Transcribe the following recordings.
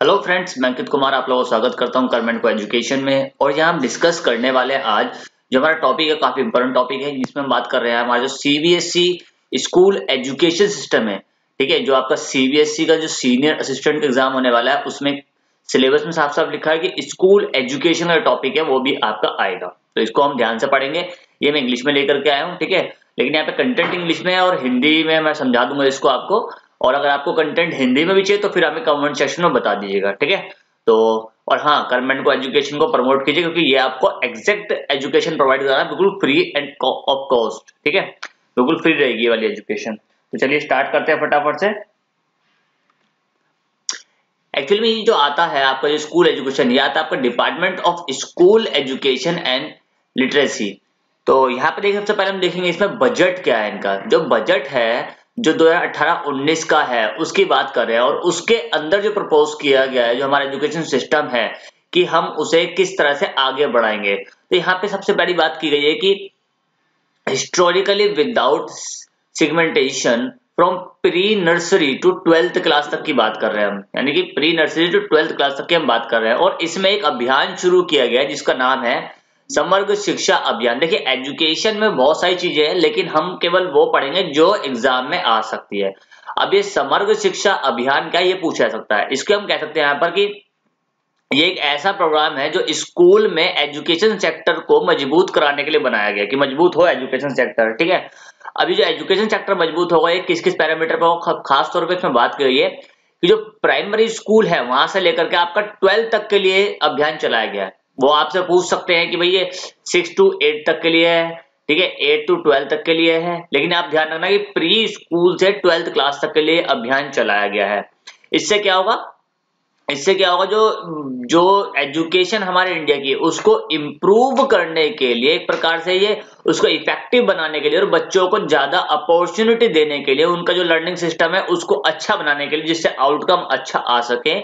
Hello friends मैं अंकित कुमार आप लोगों को स्वागत करता हूँ करमेंट को एजुकेशन में। और यहाँ हम डिस्कस करने वाले हैं आज, जो हमारा टॉपिक है, काफ़ी इंपॉर्टेंट टॉपिक है, जिसमें हम बात कर रहे हैं हमारा जो सीबीएसई स्कूल एजुकेशन सिस्टम है, ठीक है? जो आपका सीबीएसई का जो सीनियर असिस्टेंट एग्ज़ाम होने वाला है, उसमें सिलेबस में साफ़ साफ़ लिखा है कि स्कूल एजुकेशन का टॉपिक है, वो भी आपका आएगा। तो इसको हम ध्यान से पढ़ेंगे। ये मैं इंग्लिश में लेकर के आया हूँ, ठीक है? लेकिन यहाँ पे कंटेंट इंग्लिश में है और हिंदी में मैं समझा दूँगा इसको आपको। और अगर आपको कंटेंट हिंदी में भी चाहिए तो फिर हमें कमेंट सेक्शन में बता दीजिएगा, ठीक है? तो और हाँ गवर्नमेंट को एजुकेशन को प्रमोट कीजिए, क्योंकि ये आपको एग्जैक्ट एजुकेशन प्रोवाइड करना है, बिल्कुल फ्री एंड ऑफ़ कॉस्ट ठीक है? बिल्कुल फ्री रहेगी वाली एजुकेशन तो चलिए स्टार्ट करते हैं फटाफट से। एक्चुअली में जो आता है आपका जो स्कूल एजुकेशन ये आता है आपका department of school education and literacy तो यहाँ पे देखिए, सबसे पहले हम देखेंगे इसमें बजट क्या है इनका। जो बजट है जो 2018-19 का है, उसकी बात कर रहे हैं और उसके अंदर जो प्रपोज किया गया है, जो हमारा एजुकेशन सिस्टम है, कि हम उसे किस तरह से आगे बढ़ाएँगे। तो यहाँ पे सबसे पहली बात की गई है कि historically without segmentation from pre nursery to twelfth class तक की बात कर रहे हैं हम। यानी कि pre nursery to twelfth class तक की हम बात कर रहे हैं और इसमें एक अभियान शुरू किया गया है, जिसका नाम है समग्र शिक्षा अभियान। देखिए एजुकेशन में बहुत सारी चीज़ें हैं, लेकिन हम केवल वो पढ़ेंगे जो एग्ज़ाम में आ सकती है। अब ये समग्र शिक्षा अभियान क्या ये पूछा जा सकता है? इसको हम कह सकते हैं यहाँ पर कि ये एक ऐसा प्रोग्राम है जो स्कूल में एजुकेशन सेक्टर को मज़बूत कराने के लिए बनाया गया कि मज़बूत हो एजुकेशन सेक्टर ठीक है? अभी जो एजुकेशन सेक्टर मज़बूत होगा, ये किस किस पैरामीटर पर खास तौर पर इसमें बात की गई है कि जो प्राइमरी स्कूल है, वहाँ से लेकर के आपका ट्वेल्थ तक के लिए अभियान चलाया गया है। वो आपसे पूछ सकते हैं कि भाई ये सिक्स टू एट तक के लिए है, ठीक है? एट टू ट्वेल्थ तक के लिए है। लेकिन आप ध्यान रखना कि प्री स्कूल से ट्वेल्थ क्लास तक के लिए अभियान चलाया गया है। इससे क्या होगा? इससे क्या होगा? जो जो एजुकेशन हमारे इंडिया की है, उसको इम्प्रूव करने के लिए, एक प्रकार से ये उसको इफ़ेक्टिव बनाने के लिए और बच्चों को ज़्यादा अपॉर्चुनिटी देने के लिए, उनका जो लर्निंग सिस्टम है, उसको अच्छा बनाने के लिए, जिससे आउटकम अच्छा आ सके।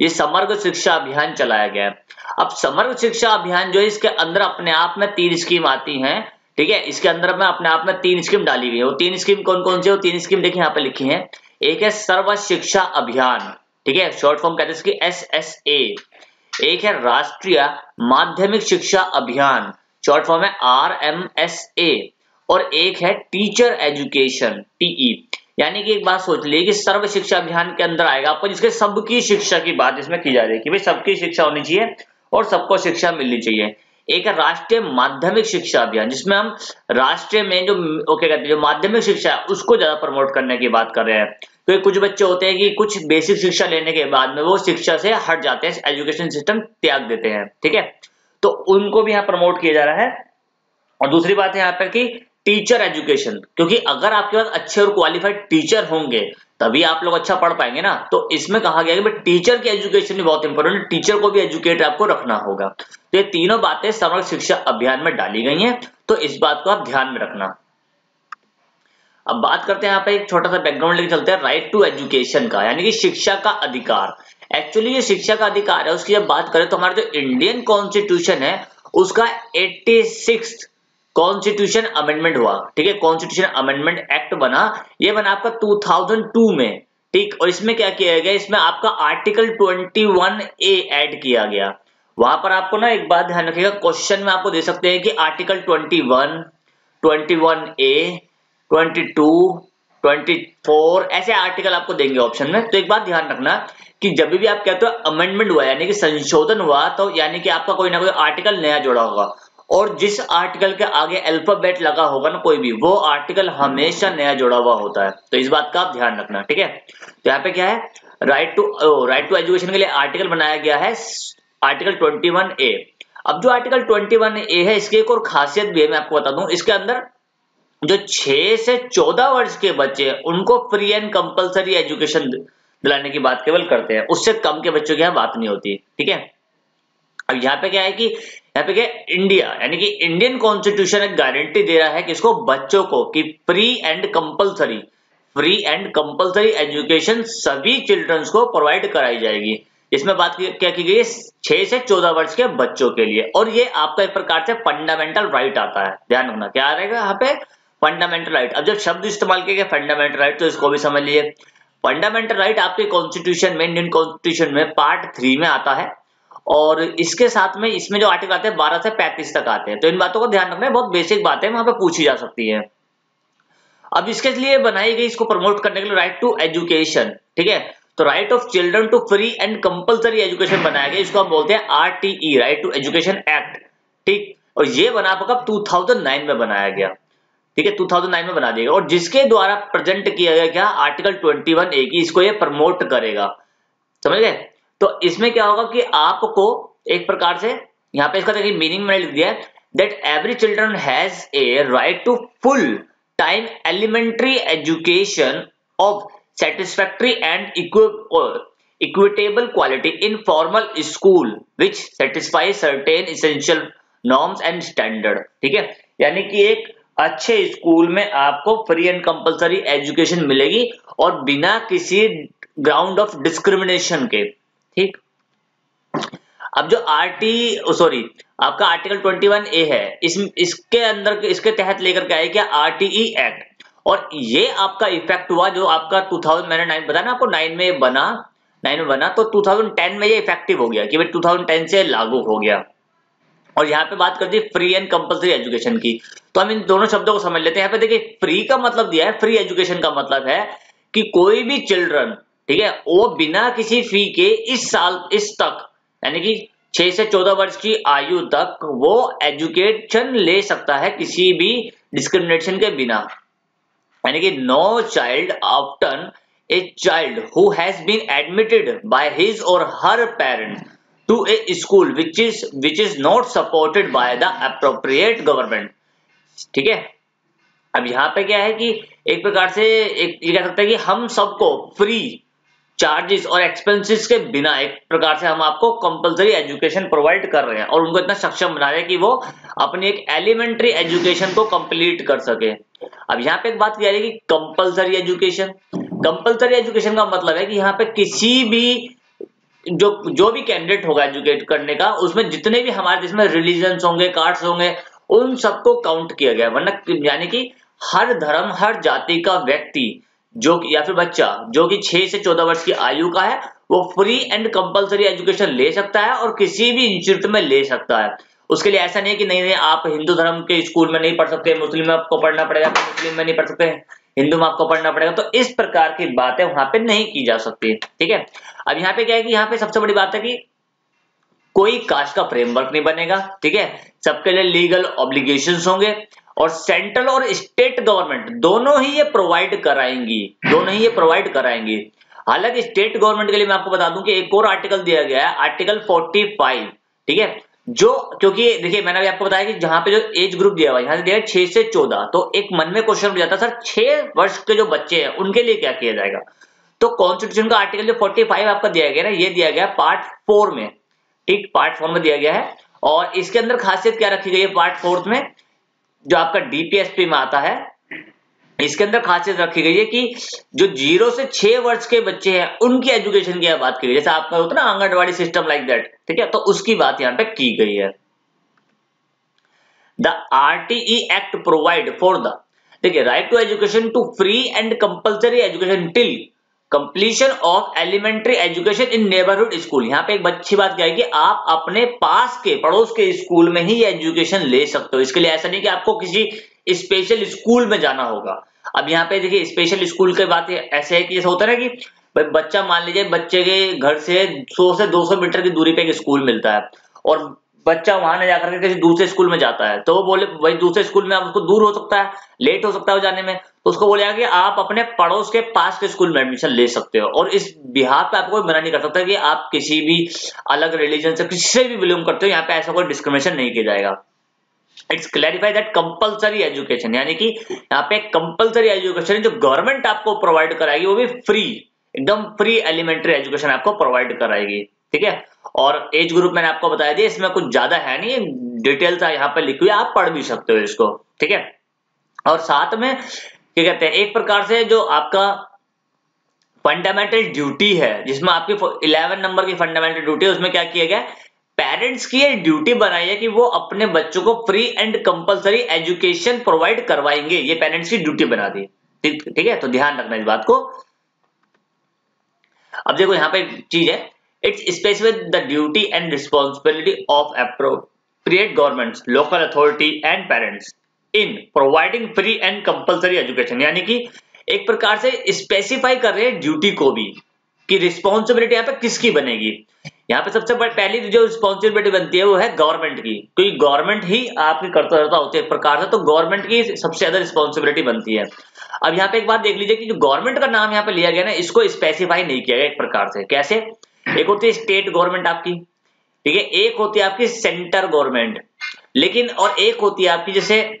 ये समग्र शिक्षा अभियान चलाया गया है। अब समग्र शिक्षा अभियान जो है, इसके अंदर अपने आप में तीन स्कीम आती हैं। ठीक है? इसके अंदर में अपने आप में तीन स्कीम डाली गई है। वो तीन स्कीम कौन कौन सी वो तीन स्कीम देखिए यहाँ पे लिखी है। एक है सर्व शिक्षा अभियान। ठीक है? शॉर्ट फॉर्म कहते हैं इसकी एस एस ए एक है राष्ट्रीय माध्यमिक शिक्षा अभियान। शॉर्ट फॉर्म है आर एम एस ए और एक है टीचर एजुकेशन, टीई। यानी कि एक बात सोच लीजिए कि सर्व शिक्षा अभियान के अंदर आएगा, आपको जिसके सबकी शिक्षा की बात इसमें की जा रही है कि भाई सबकी शिक्षा होनी चाहिए और सबको शिक्षा मिलनी चाहिए। एक राष्ट्रीय माध्यमिक शिक्षा अभियान, जिसमें हम राष्ट्रीय में जो ओके कहते हैं, जो माध्यमिक शिक्षा है, उसको ज़्यादा प्रमोट करने की बात कर रहे हैं। तो कुछ बच्चे होते हैं कि कुछ बेसिक शिक्षा लेने के बाद में वो शिक्षा से हट जाते हैं, एजुकेशन सिस्टम त्याग देते हैं, ठीक है? तो उनको भी यहाँ प्रमोट किया जा रहा है। और दूसरी बात है यहाँ पर कि टीचर एजुकेशन, क्योंकि अगर आपके पास अच्छे और क्वालिफाइड टीचर होंगे, तभी आप लोग अच्छा पढ़ पाएँगे ना। तो इसमें कहा गया कि टीचर की एजुकेशन भी बहुत इंपॉर्टेंट है, टीचर को भी एजुकेट आपको रखना होगा। तो ये तीनों बातें समग्र शिक्षा अभियान में डाली गई हैं तो इस बात को आप ध्यान में रखना। अब बात करते हैं यहाँ पे एक छोटा सा बैकग्राउंड लेके चलते हैं राइट टू एजुकेशन का, यानी कि शिक्षा का अधिकार। एक्चुअली ये शिक्षा का अधिकार है, उसकी जब बात करें तो हमारा जो इंडियन कॉन्स्टिट्यूशन है, उसका एट्टी कॉन्स्टिट्यूशन अमेंडमेंट हुआ, ठीक है? कॉन्स्टिट्यूशन अमेंडमेंट एक्ट बना। ये बना आपका 2002 में, ठीक? और इसमें क्या किया गया? इसमें आपका आर्टिकल 21 ए ऐड किया गया। वहाँ पर आपको ना एक बात ध्यान रखिएगा क्वेश्चन में आपको दे सकते हैं कि आर्टिकल 21 21 ए 22 24 ऐसे आर्टिकल आपको देंगे ऑप्शन में। तो एक बात ध्यान रखना कि जब भी आप कहते हो अमेंडमेंट हुआ, यानी कि संशोधन हुआ तो यानी कि आपका कोई ना कोई आर्टिकल नया जोड़ा होगा। और जिस आर्टिकल के आगे अल्फ़ाबेट लगा होगा ना कोई भी, वो आर्टिकल हमेशा नया जुड़ा हुआ होता है। तो इस बात का आप ध्यान रखना, ठीक है? तो यहाँ पे क्या है? Right to right to education के लिए आर्टिकल बनाया गया है आर्टिकल 21 ए अब जो आर्टिकल 21 ए है, इसकी एक और खासियत भी है, मैं आपको बता दूँ, इसके अंदर जो छह से 14 वर्ष के बच्चे उनको फ्री एंड कंपलसरी एजुकेशन दिलाने की बात केवल करते हैं, उससे कम के बच्चों की यहाँ बात नहीं होती, ठीक है? अब यहाँ पे क्या है कि, यहाँ पे क्या इंडिया यानी कि इंडियन कॉन्स्टिट्यूशन एक गारंटी दे रहा है किसको बच्चों को, कि free and compulsory free and compulsory education सभी चिल्ड्रंस को प्रोवाइड कराई जाएगी। इसमें बात क्या की गई है? छह से चौदह वर्ष के बच्चों के लिए। और ये आपका एक प्रकार से फंडामेंटल राइट आता है। ध्यान रखना, क्या आ रहेगा यहाँ पे? फंडामेंटल राइट अब जब शब्द इस्तेमाल किया गया फंडामेंटल राइट तो इसको भी समझ लिए फंडामेंटल राइट आपके कॉन्स्टिट्यूशन में इंडियन कॉन्स्टिट्यूशन में पार्ट थ्री में आता है। और इसके साथ में इसमें जो आर्टिकल आते हैं, बारह से पैंतीस तक आते हैं। तो इन बातों को ध्यान रखना है बहुत बेसिक बातें वहाँ पे पूछी जा सकती है। अब इसके लिए बनाई गई, इसको प्रमोट करने के लिए राइट टू एजुकेशन ठीक है? तो right of children to free and compulsory education बनाया गया, इसको हम बोलते हैं RTE right to education act ठीक? और ये बना कब 2009 में बनाया गया, ठीक है? 2009 में बना दिया गया। और जिसके द्वारा प्रेजेंट किया गया, क्या? आर्टिकल 21 ए की, इसको ये प्रमोट करेगा। समझ गए? तो इसमें क्या होगा कि आपको एक प्रकार से यहाँ पे इसका देखिए मीनिंग मैंने लिख दिया that every children has a right to full time elementary education of satisfactory and equitable quality in formal school which satisfy certain essential norms and standard ठीक है? यानी कि एक अच्छे स्कूल में आपको फ्री एंड कंपलसरी एजुकेशन मिलेगी और बिना किसी ग्राउंड ऑफ़ डिस्क्रिमिनेशन के। ठीक? अब जो आर टी सॉरी आपका आर्टिकल 21 ए है, इस, इसके अंदर, इसके तहत लेकर के आए क्या? आरटीई एक्ट और ये आपका इफ़ेक्ट हुआ जो आपका 2000 मैंने नाइन बताया ना आपको नाइन में बना? नाइन में बना तो 2010 में ये इफ़ेक्टिव हो गया कि भाई 2010 से लागू हो गया। और यहाँ पे बात करती है फ्री एंड कंपलसरी एजुकेशन की। तो हम इन दोनों शब्दों को समझ लेते हैं। यहाँ पे देखिए फ्री का मतलब दिया है फ्री एजुकेशन का मतलब है कि कोई भी चिल्ड्रन ठीक है? वो बिना किसी फ़ी के इस साल, इस तक, यानी कि छह से चौदह वर्ष की आयु तक वो एजुकेशन ले सकता है किसी भी डिस्क्रिमिनेशन के बिना। यानी कि no child after a child who has been admitted by his और her parent to a school which is which is not supported by the appropriate government ठीक है? अब यहाँ पे क्या है कि एक प्रकार से एक ये कह सकते हैं कि हम सबको फ्री चार्जेस और एक्सपेंसेस के बिना एक प्रकार से हम आपको कंपलसरी एजुकेशन प्रोवाइड कर रहे हैं और उनको इतना सक्षम बना रहे हैं कि वो अपनी एक एलिमेंट्री एजुकेशन को कंप्लीट कर सके। अब यहाँ पे एक बात किया कि कंपलसरी एजुकेशन कंपलसरी एजुकेशन का मतलब है कि यहाँ पे किसी भी जो जो भी कैंडिडेट होगा एजुकेट करने का, उसमें जितने भी हमारे देश में रिलीजन होंगे कार्ड्स होंगे, उन सबको काउंट किया गया। वरना यानी कि हर धर्म, हर जाति का व्यक्ति जो या फिर बच्चा, जो कि 6 से 14 वर्ष की आयु का है, वो फ्री एंड कंपलसरी एजुकेशन ले सकता है और किसी भी इंस्टीट्यूट में ले सकता है। उसके लिए ऐसा नहीं है कि नहीं नहीं, आप हिंदू धर्म के स्कूल में नहीं पढ़ सकते, मुस्लिम में आपको पढ़ना पड़ेगा मुस्लिम में नहीं पढ़ सकते, हिंदू में आपको पढ़ना पड़ेगा तो इस प्रकार की बातें वहाँ पे नहीं की जा सकती, ठीक है? अब यहाँ पे क्या है कि यहाँ पे सबसे बड़ी बात है कि कोई कास्ट का फ्रेमवर्क नहीं बनेगा, ठीक है? सबके लिए लीगल ऑब्लिगेशन होंगे और सेंट्रल और स्टेट गवर्नमेंट दोनों ही ये प्रोवाइड कराएँगी, दोनों ही ये प्रोवाइड कराएँगी। हालाँकि स्टेट गवर्नमेंट के लिए मैं आपको बता दूँ कि एक और आर्टिकल दिया गया है आर्टिकल 45 ठीक है? जो, क्योंकि देखिए, मैंने अभी आपको बताया कि जहाँ पे जो एज ग्रुप दिया हुआ यहाँ से दिया छह से चौदह। तो एक मन में क्वेश्चन हो जाता सर, छह वर्ष के जो बच्चे हैं, उनके लिए क्या किया जाएगा? तो कॉन्स्टिट्यूशन का आर्टिकल जो 45 आपका दिया गया ना, ये दिया गया पार्ट फोर में, ठीक? पार्ट फोर में दिया गया है। और इसके अंदर खासियत क्या रखी गई है पार्ट फोर्थ में? जो आपका डीपीएसपी में आता है, इसके अंदर खासियत रखी गई है कि जो ज़ीरो से छह वर्ष के बच्चे हैं, उनकी एजुकेशन की बात की गई जैसे आपका होता ना आंगनबाड़ी सिस्टम लाइक दैट ठीक है? तो उसकी बात यहाँ पे की गई है। The RTE act provide for the देखिए right to education to free and compulsory education till completion of elementary education in neighbourhood school यहाँ पे एक अच्छी बात क्या है कि आप अपने पास के, पड़ोस के स्कूल में ही एजुकेशन ले सकते हो। इसके लिए ऐसा नहीं कि आपको किसी स्पेशल स्कूल में जाना होगा। अब यहाँ पे देखिए स्पेशल स्कूल की बात ऐसे है कि जैसे होता है ना कि बच्चा मान लीजिए बच्चे के घर से 100 से 200 मीटर की दूरी पे एक स्कूल मिलता है। और बच्चा वहाँ न जाकर किसी दूसरे स्कूल में जाता है। तो वो बोले, भाई, दूसरे स्कूल में आप उसको दूर हो सकता है, लेट हो सकता है जाने में। तो उसको बोले कि आप अपने पड़ोस के पास के स्कूल में एडमिशन ले सकते हो और इस बिहार पे आपको मना नहीं कर सकता कि आप किसी भी अलग रिलीजन से किसी से भी बिलोंग करते हो, यहाँ पे ऐसा कोई डिस्क्रिमिनेशन नहीं किया जाएगा। It's clarify that compulsory education यानी कि यहाँ पे कंपलसरी एजुकेशन जो गवर्नमेंट आपको प्रोवाइड कराएगी, वो भी फ्री एकदम फ्री एलिमेंट्री एजुकेशन आपको प्रोवाइड कराएगी, ठीक है? और एज ग्रुप मैंने आपको बताया दिया, इसमें कुछ ज़्यादा है नहीं डिटेल्स यहाँ पे लिखी हुई, आप पढ़ भी सकते हो इसको, ठीक है? और साथ में, क्या कहते हैं, एक प्रकार से जो आपका फंडामेंटल ड्यूटी है, जिसमें आपकी 11 नंबर की फंडामेंटल ड्यूटी है, उसमें क्या किया गया? पेरेंट्स की ड्यूटी बनाई है कि वो अपने बच्चों को free and compulsory education provide करवाएँगे, ये पेरेंट्स की ड्यूटी बना दी, ठीक है? तो ध्यान रखना इस बात को। अब देखो, यहाँ पे चीज़ है it's specific the duty and responsibility of appropriate government local authority and parents in providing free and compulsory education यानी कि एक प्रकार से स्पेसिफाई कर रहे हैं ड्यूटी को भी कि रिस्पॉन्सिबिलिटी यहाँ पे किसकी बनेगी? यहाँ पे सबसे पहली जो रिस्पॉन्सिबिलिटी बनती है वो है गवर्नमेंट की। क्योंकि गवर्नमेंट ही आपकी कर्तव्यता होती है प्रकार से तो गवर्नमेंट की सबसे ज़्यादा रिस्पॉन्सिबिलिटी बनती है। अब यहाँ पे एक बात देख लीजिए कि जो गवर्नमेंट का नाम यहाँ पे लिया गया ना, इसको स्पेसिफाई नहीं किया गया एक प्रकार से। कैसे? एक होती है स्टेट गवर्नमेंट आपकी, ठीक है? एक होती है आपकी सेंटर गवर्नमेंट लेकिन और एक होती है आपकी जैसे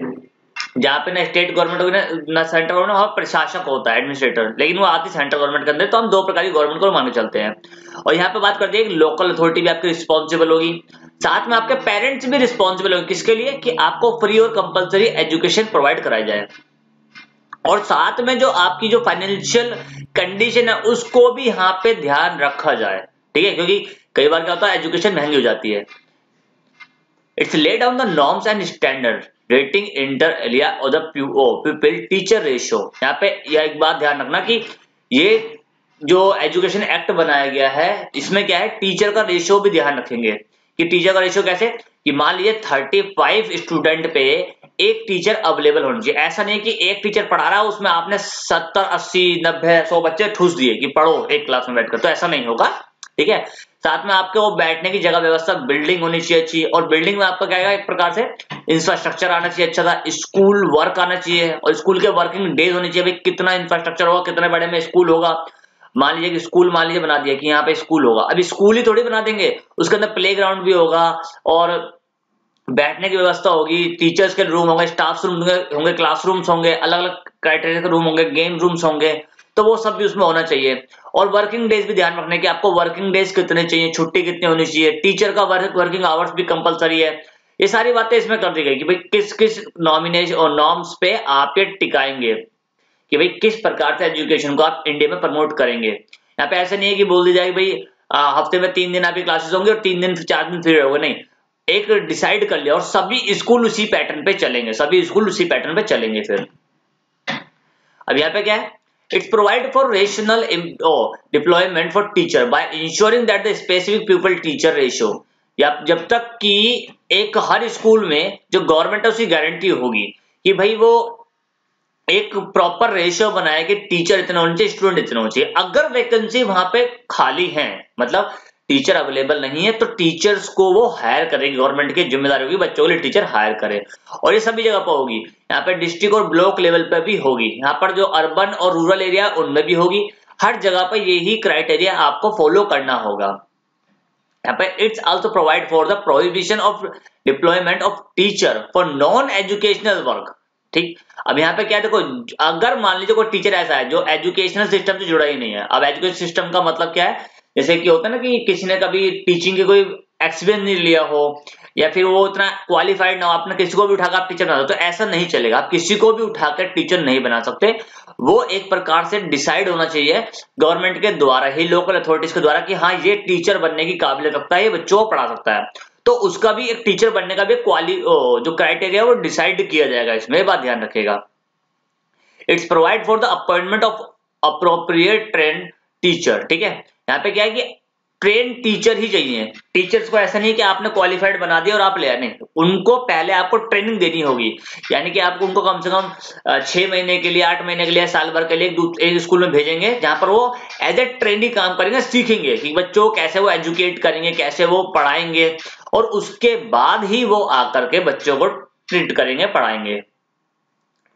जहाँ पे ना स्टेट गवर्नमेंट होगी ना ना सेंट्रल गवर्नमेंट वहाँ प्रशासक होता है एडमिनिस्ट्रेटर लेकिन वो आती सेंट्रल गवर्नमेंट के अंदर तो हम दो प्रकार की गवर्नमेंट को मान चलते हैं। और यहाँ पे बात करते हैं लोकल अथॉरिटी भी आपकी रिस्पॉन्सिबल होगी, साथ में आपके पेरेंट्स भी रिस्पॉन्सिबल होंगे। किसके लिए? कि आपको फ्री और कंपलसरी एजुकेशन प्रोवाइड कराई जाए। और साथ में जो आपकी जो फाइनेंशियल कंडीशन है, उसको भी यहाँ पे ध्यान रखा जाए। ठीक है? क्योंकि कई बार क्या होता है एजुकेशन महँगी हो जाती है। It's laid down the norms and standard rating inter alia और द पीपल टीचर रेशियो यहाँ पे यह एक बात ध्यान रखना कि ये जो एजुकेशन एक्ट बनाया गया है, इसमें क्या है टीचर का रेशियो भी ध्यान रखेंगे। कि टीचर का रेशियो कैसे? कि मान लीजिए 35 स्टूडेंट पे एक टीचर अवेलेबल होना चाहिए। ऐसा नहीं कि एक टीचर पढ़ा रहा है, उसमें आपने 70 80 90 100 बच्चे ठूस दिए कि पढ़ो एक क्लास में बैठकर। तो ऐसा नहीं होगा। ठीक है? साथ में आपके वो बैठने की जगह व्यवस्था, बिल्डिंग होनी चाहिए अच्छी, और बिल्डिंग में आपका क्या एक प्रकार से इंफ्रास्ट्रक्चर आना चाहिए अच्छा था स्कूल वर्क आना चाहिए, और स्कूल के वर्किंग डेज़ होनी चाहिए, भाई कितना इंफ्रास्ट्रक्चर होगा, कितने बड़े में स्कूल होगा। मान लीजिए कि स्कूल मान लीजिए बना दिया कि यहाँ पे स्कूल होगा। अभी स्कूल ही थोड़ी बना देंगे, उसके अंदर प्ले ग्राउंड भी होगा, और बैठने की व्यवस्था होगी टीचर्स के रूम होंगे स्टाफ रूम होंगे क्लासरूम्स होंगे अलग अलग क्राइटेरिया के रूम होंगे गेम रूम्स होंगे। तो वो सब भी उसमें होना चाहिए। और वर्किंग डेज़ भी ध्यान रखने की आपको वर्किंग डेज़ कितने चाहिए छुट्टी कितनी होनी चाहिए टीचर का वर्क वर्किंग आवर्स भी कंपलसरी है। ये सारी बातें इसमें कर दी गई कि भाई किस किस नॉमिनेशन और नॉर्म्स पे आप ये टिकाएँगे कि भाई किस प्रकार से एजुकेशन को आप इंडिया में प्रमोट करेंगे। यहाँ पे ऐसा नहीं है कि बोल दी जाएगी भाई आ, हफ़्ते में तीन दिन आपकी क्लासेस होंगे और तीन दिन चार दिन फ्री रहोगे नहीं। एक डिसाइड कर लिया और सभी स्कूल उसी पैटर्न पे चलेंगे सभी स्कूल उसी पैटर्न पे चलेंगे फिर। अब यहाँ पे क्या है? It's provide for rational oh, deployment for teacher by ensuring that the specific pupil teacher ratio. या जब तक कि एक हर स्कूल में जो गवर्नमेंट है उसकी गारंटी होगी कि भाई वो एक प्रॉपर रेशियो बनाए कि टीचर इतना होना चाहिए स्टूडेंट इतना होना चाहिए अगर वैकेंसी वहाँ पे खाली है मतलब टीचर अवेलेबल नहीं है तो टीचर्स को वो हायर करेगी गवर्नमेंट की ज़िम्मेदारी होगी बच्चों के लिए टीचर हायर करे। और ये सभी जगह पर होगी। यहाँ पे डिस्ट्रिक्ट और ब्लॉक लेवल पर भी होगी। यहाँ पर जो अर्बन और रूरल एरिया उनमें भी होगी। हर जगह पर यही क्राइटेरिया आपको फॉलो करना होगा। यहाँ पे it's also provide for the prohibition of deployment of teacher for non educational work ठीक? अब यहाँ पे क्या देखो, अगर मान लीजिए कोई टीचर ऐसा है, जो एजुकेशनल सिस्टम से जुड़ा ही नहीं है। अब एजुकेशन सिस्टम का मतलब क्या है? जैसे कि होता है ना कि किसी ने कभी टीचिंग के कोई एक्सपीरियंस नहीं लिया हो, या फिर वो उतना क्वालिफाइड ना हो, आपने किसी को भी उठाकर आप टीचर बना दो तो ऐसा नहीं चलेगा। आप किसी को भी उठाकर टीचर नहीं बना सकते। वो एक प्रकार से डिसाइड होना चाहिए गवर्नमेंट के द्वारा, ही लोकल अथॉरिटीज के द्वारा कि हाँ ये टीचर बनने की काबिलियत रखता है, ये बच्चों को पढ़ा सकता है। तो उसका भी एक टीचर बनने का भी क्वाली जो क्राइटेरिया वो डिसाइड किया जाएगा, इसमें बात ध्यान रखेगा it's provide for the appointment of appropriate trained teacher ठीक है? यहाँ पे क्या है कि ट्रेन टीचर ही चाहिए। टीचर्स को ऐसा नहीं कि आपने क्वालिफाइड बना दिया और आप ले आने उनको पहले आपको ट्रेनिंग देनी होगी। यानी कि आपको उनको कम से कम छह महीने के लिए, आठ महीने के लिए, साल भर के लिए एक स्कूल में भेजेंगे, जहाँ पर वो एज ए ट्रेनिंग काम करेंगे, सीखेंगे कि बच्चों को कैसे वो एजुकेट करेंगे, कैसे वो पढ़ाएँगे और उसके बाद ही वो आकर के बच्चों को ट्रीट करेंगे, पढ़ाएँगे।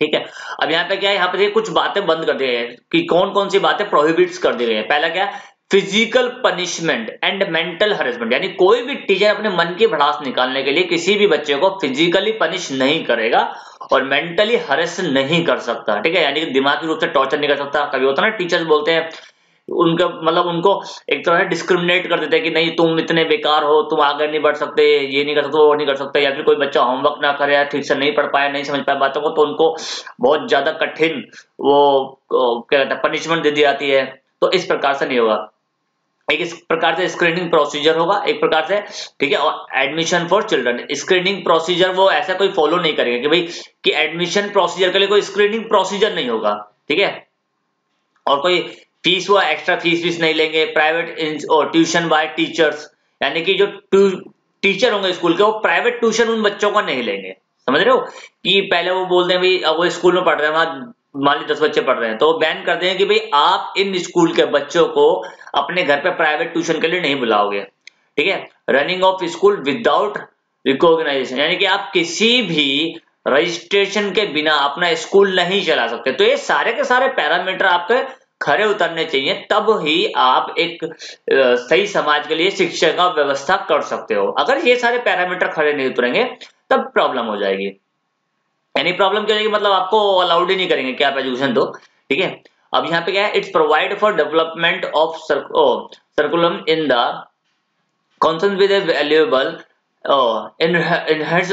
ठीक है? अब यहाँ पे क्या है, यहाँ पे कुछ बातें बंद कर दी गई कि कौन कौन सी बातें प्रोहिबिट्स कर दी गई है। पहला क्या physical punishment and mental harassment, यानी कोई भी टीचर अपने मन की भड़ास निकालने के लिए किसी भी बच्चे को फिजिकली पनिश नहीं करेगा और मेंटली हरेस नहीं कर सकता, ठीक है? यानी कि दिमागी रूप से टॉर्चर नहीं कर सकता। कभी होता ना, टीचर्स बोलते हैं, उनका मतलब उनको एक तरह से डिस्क्रिमिनेट कर देते हैं कि नहीं, तुम इतने बेकार हो, तुम आगे नहीं बढ़ सकते, ये नहीं कर सकते, वो नहीं कर सकते, या फिर कोई बच्चा होमवर्क ना करे, ठीक से नहीं पढ़ पाया नहीं समझ पाया बातों को तो उनको बहुत ज़्यादा कठिन वो क्या कहते हैं पनिशमेंट दे दी जाती है। तो इस प्रकार से नहीं होगा। एक इस प्रकार से स्क्रीनिंग प्रोसीजर होगा, एक प्रकार से, ठीक है, और admission for children screening procedure वो ऐसा कोई फॉलो नहीं करेगा कि भाई, कि एडमिशन प्रोसीजर के लिए कोई स्क्रीनिंग प्रोसीजर नहीं होगा, ठीक है? और कोई फ़ीस वो एक्स्ट्रा फ़ीस फ़ीस नहीं लेंगे प्राइवेट और ट्यूशन बाय टीचर्स यानी कि जो टीचर होंगे स्कूल के, वो प्राइवेट ट्यूशन उन बच्चों का नहीं लेंगे, समझ रहे हो? कि पहले वो बोलते हैं, भाई, अब वो स्कूल में पढ़ रहे हैं, वहाँ मान ली दस बच्चे पढ़ रहे हैं तो बैन कर हैं कि भाई आप इन स्कूल के बच्चों को अपने घर पे प्राइवेट ट्यूशन के लिए नहीं बुलाओगे। ठीक है? Running of school without recognization यानी कि आप किसी भी रजिस्ट्रेशन के बिना अपना स्कूल नहीं चला सकते। तो ये सारे के सारे पैरामीटर आपके खरे उतरने चाहिए, तब ही आप एक सही समाज के लिए शिक्षा का व्यवस्था कर सकते हो। अगर ये सारे पैरामीटर खड़े नहीं उतरेंगे, तब प्रॉब्लम हो जाएगी। एनी प्रॉब्लम क्या होगी मतलब आपको अलाउड ही नहीं करेंगे, क्या आप एजुकेशन दो ठीक है? अब यहाँ पे क्या है it's provide for development of curriculum curriculum in the consonance with a valuable in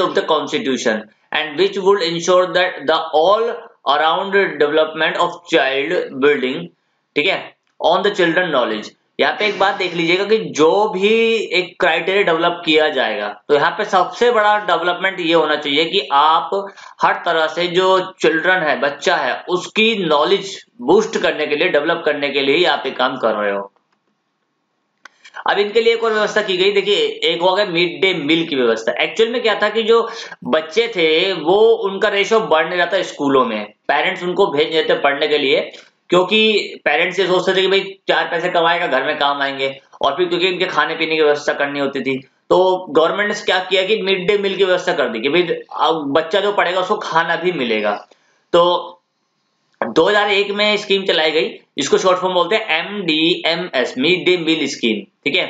of the constitution and which would ensure that the all around development of child building ठीक है? ऑन द चिल्ड्रन नॉलेज यहाँ पे एक बात देख लीजिएगा कि जो भी एक क्राइटेरिया डेवलप किया जाएगा तो यहाँ पे सबसे बड़ा डेवलपमेंट ये होना चाहिए कि आप हर तरह से जो चिल्ड्रन है, बच्चा है, उसकी नॉलेज बूस्ट करने के लिए डेवलप करने के लिए ही आप एक काम कर रहे हो। अब इनके लिए एक और व्यवस्था की गई, देखिए, एक हो गया मिड डे मील की व्यवस्था। एक्चुअल में क्या था कि जो बच्चे थे, वो उनका रेशो बढ़ने जाता स्कूलों में। पेरेंट्स उनको भेज देते पढ़ने के लिए। क्योंकि पेरेंट्स ये सोचते थे कि भाई चार पैसे कमाएगा, घर में काम आएँगे। और फिर क्योंकि इनके खाने पीने की व्यवस्था करनी होती थी तो गवर्नमेंट ने क्या किया कि मिड डे मील की व्यवस्था कर दी कि भाई, अब बच्चा जो पढ़ेगा, उसको खाना भी मिलेगा। तो 2001 में स्कीम चलाई गई इसको शॉर्ट फॉर्म बोलते हैं M D M S mid day meal scheme ठीक है?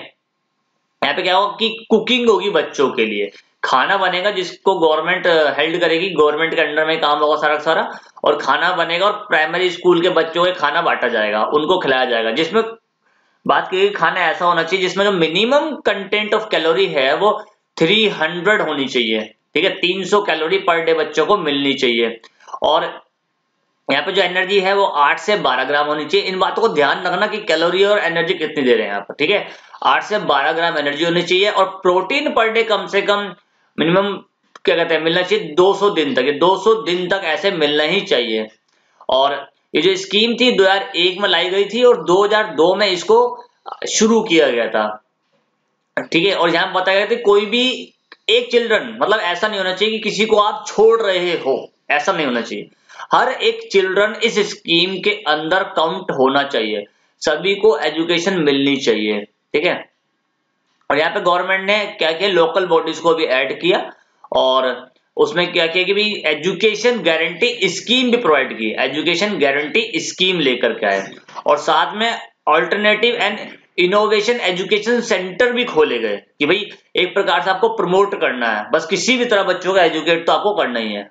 यहाँ पे क्या होगा कि कुकिंग होगी बच्चों के लिए। खाना बनेगा जिसको गवर्नमेंट हेल्ड करेगी। गवर्नमेंट के अंडर में काम होगा सारा सारा और खाना बनेगा और प्राइमरी स्कूल के बच्चों के खाना बांटा जाएगा, उनको खिलाया जाएगा। जिसमें बात की खाना ऐसा होना चाहिए जिसमें जो मिनिमम कंटेंट ऑफ़ कैलोरी है वो 300 होनी चाहिए। ठीक है? 300 कैलोरी पर डे बच्चों को मिलनी चाहिए। और यहाँ पे जो एनर्जी है वो 8 से 12 ग्राम होनी चाहिए। इन बातों को ध्यान रखना कि कैलोरी और एनर्जी कितनी दे रहे हैं पर। ठीक है? 8 से 12 ग्राम एनर्जी होनी चाहिए और प्रोटीन पर डे कम से कम मिनिमम क्या कहते हैं, मिलना चाहिए 200 दिन तक, ये 200 दिन तक ऐसे मिलना ही चाहिए। और ये जो स्कीम थी 2001 में लाई गई थी और 2002 में इसको शुरू किया गया था। ठीक है, और यहाँ बताया गया था कोई भी एक चिल्ड्रन मतलब ऐसा नहीं होना चाहिए कि किसी को आप छोड़ रहे हो, ऐसा नहीं होना चाहिए। हर एक चिल्ड्रन इस स्कीम के अंदर काउंट होना चाहिए, सभी को एजुकेशन मिलनी चाहिए, ठीक है? और यहाँ पे गवर्नमेंट ने क्या किया? लोकल बॉडीज को भी ऐड किया और उसमें क्या किया कि भाई एजुकेशन गारंटी स्कीम भी प्रोवाइड की। एजुकेशन गारंटी स्कीम लेकर के आए। और साथ में alternative and innovation education centre भी खोले गए कि भाई एक प्रकार से आपको प्रमोट करना है। बस किसी भी तरह बच्चों का एजुकेट तो आपको करना ही है।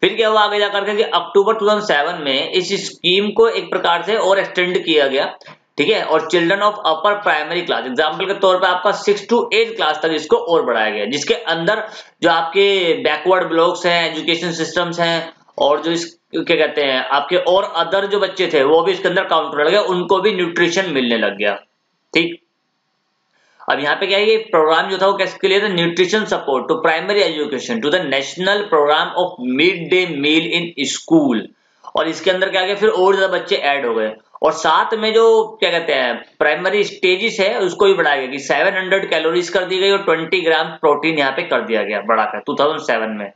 फिर क्या हुआ? आगे जाकर के अक्टूबर 2007 में इस स्कीम को एक प्रकार से और एक्सटेंड किया गया। ठीक है? और children of upper primary class example के तौर पर आपका सिक्स टू एट क्लास तक इसको और बढ़ाया गया। जिसके अंदर जो आपके बैकवर्ड ब्लॉक्स हैं एजुकेशन सिस्टम्स हैं, और जो इस, क्या कहते हैं, आपके और अदर जो बच्चे थे, वो भी इसके अंदर काउंटर लग गया उनको भी न्यूट्रिशन मिलने लग गया। ठीक? अब यहाँ पे क्या है, ये प्रोग्राम जो था वो कैसे लिए था? Nutrition support to primary education to the national programme of mid day meal in school और इसके अंदर क्या गया, फिर और ज़्यादा बच्चे ऐड हो गए। और साथ में जो, क्या कहते हैं प्राइमरी स्टेजेस है, उसको भी बढ़ाया गया कि 700 कैलोरीज कर दी गई और 20 ग्राम प्रोटीन यहाँ पे कर दिया गया बढ़ाकर 2007 में।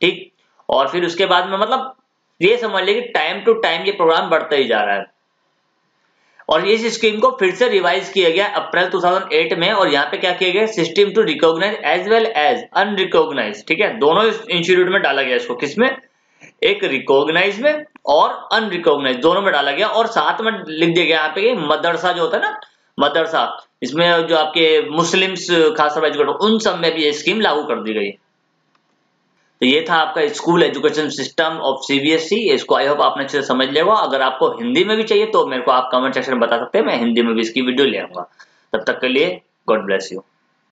ठीक? और फिर उसके बाद में मतलब ये समझ लिया कि टाइम टू टाइम ये प्रोग्राम बढ़ता ही जा रहा है। और इस स्कीम को फिर से रिवाइज किया गया अप्रैल 2008 में और यहाँ पे क्या किया गया? System to recognise as well as unrecognise ठीक है? दोनों इंस्टीट्यूट में डाला गया इसको। किसमें? एक रिकॉग्नाइज में और अनरिकॉग्नाइज दोनों में डाला गया और साथ में लिख दिया गया यहाँ पे मदरसा जो होता है ना, मदरसा, इसमें जो आपके मुस्लिम्स खास तौर उन सब में भी ये स्कीम लागू कर दी गई तो ये था आपका school education system of CBSE इसको आई होप आपने अच्छे से समझ लिया अगर आपको हिंदी में भी चाहिए तो मेरे को आप कमेंट सेक्शन में बता सकते हैं, मैं हिंदी में भी इसकी वीडियो ले आऊँगा। तब तक के लिए गॉड ब्लेस यू